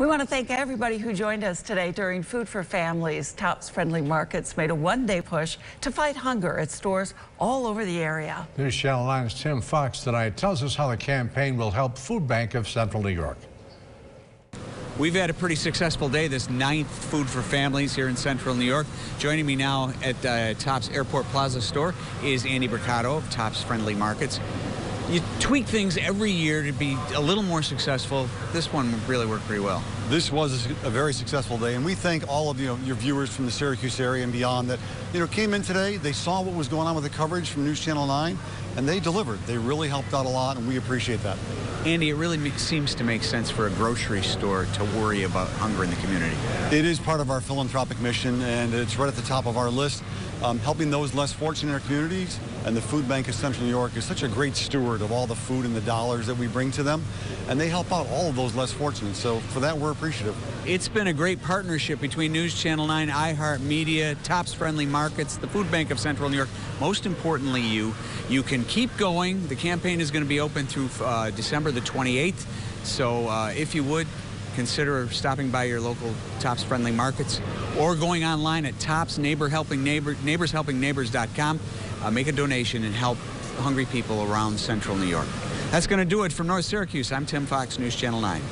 We want to thank everybody who joined us today during Food for Families. Tops Friendly Markets made a one-day push to fight hunger at stores all over the area. News Channel 9's Tim Fox tonight tells us how the campaign will help Food Bank of Central New York. We've had a pretty successful day, this ninth Food for Families here in Central New York. Joining me now at uh, Tops Airport Plaza store is Andy Bricado of Tops Friendly Markets you tweak things every year to be a little more successful. This one really worked pretty well. This was a very successful day, and we thank all of you know, your viewers from the Syracuse area and beyond that you know came in today. They saw what was going on with the coverage from News Channel 9, and they delivered. They really helped out a lot, and we appreciate that. Andy, it really seems to make sense for a grocery store to worry about hunger in the community. It is part of our philanthropic mission, and it's right at the top of our list. Um, helping those less fortunate in our communities, and the Food Bank of Central New York is such a great steward of all the food and the dollars that we bring to them, and they help out all of those less fortunate. So for that, we're appreciative. It's been a great partnership between News Channel 9, iHeartMedia, Tops Friendly Markets, the Food Bank of Central New York. Most importantly, you. You can keep going. The campaign is going to be open through uh, December the 28th. So uh, if you would, consider stopping by your local Tops Friendly Markets or going online at Tops Neighbor Helping Neighbor, NeighborsHelpingNeighbors.com. Uh, make a donation and help hungry people around central New York. That's going to do it from North Syracuse. I'm Tim Fox, News Channel 9.